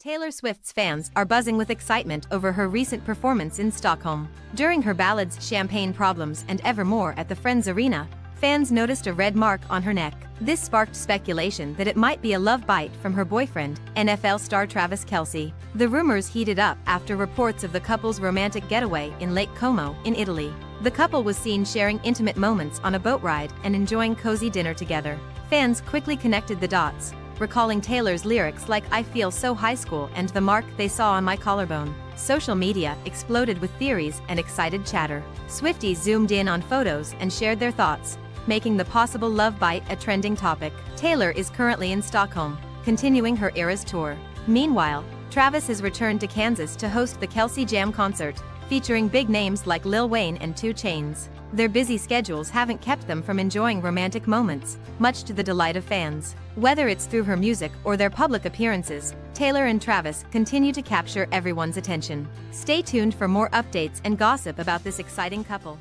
Taylor Swift's fans are buzzing with excitement over her recent performance in Stockholm. During her ballads Champagne Problems and Evermore at the Friends Arena, fans noticed a red mark on her neck. This sparked speculation that it might be a love bite from her boyfriend, NFL star Travis Kelce. The rumors heated up after reports of the couple's romantic getaway in Lake Como in Italy. The couple was seen sharing intimate moments on a boat ride and enjoying cozy dinner together. Fans quickly connected the dots, recalling Taylor's lyrics like I feel so high school and the mark they saw on my collarbone. Social media exploded with theories and excited chatter. Swifties zoomed in on photos and shared their thoughts, making the possible love bite a trending topic. Taylor is currently in Stockholm, continuing her Eras tour. Meanwhile, Travis has returned to Kansas to host the Kelce Jam concert, featuring big names like Lil Wayne and 2 Chainz. Their busy schedules haven't kept them from enjoying romantic moments, much to the delight of fans. Whether it's through her music or their public appearances, Taylor and Travis continue to capture everyone's attention. Stay tuned for more updates and gossip about this exciting couple.